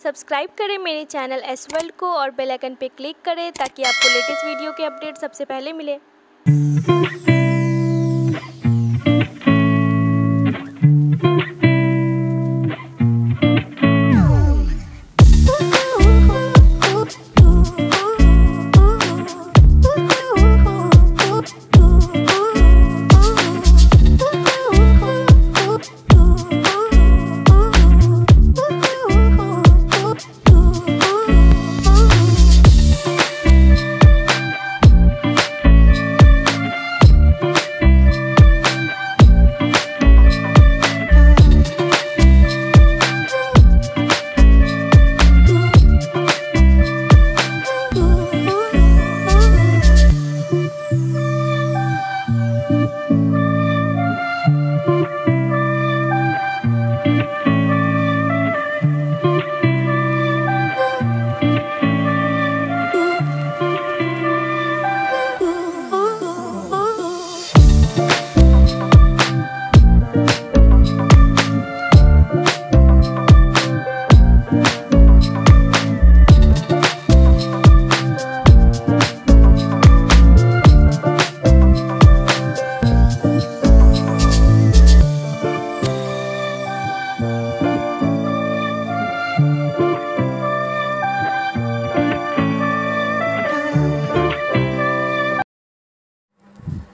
Subscribe करें मेरे channel S world को और बेल आइकन पे क्लिक करें ताकि आपको लेटेस्ट वीडियो के अपडेट सबसे पहले मिले।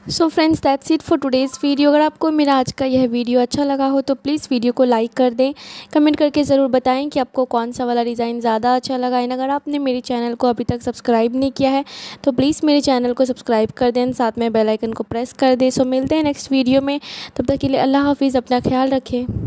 So friends that's it for today's video अगर आपको मेरा आज का यह वीडियो अच्छा लगा हो तो प्लीज़ वीडियो को लाइक कर दें। कमेंट करके ज़रूर बताएँ कि आपको कौन सा वाला डिज़ाइन ज़्यादा अच्छा लगा। एंड अगर आपने मेरे चैनल को अभी तक सब्सक्राइब नहीं किया है तो प्लीज़ मेरे चैनल को सब्सक्राइब कर दें। साथ में बेलाइकन को प्रेस कर दें। सो मिलते हैं नेक्स्ट वीडियो में। तब तक के लिए अल्लाह हाफिज़, अपना ख्याल रखें।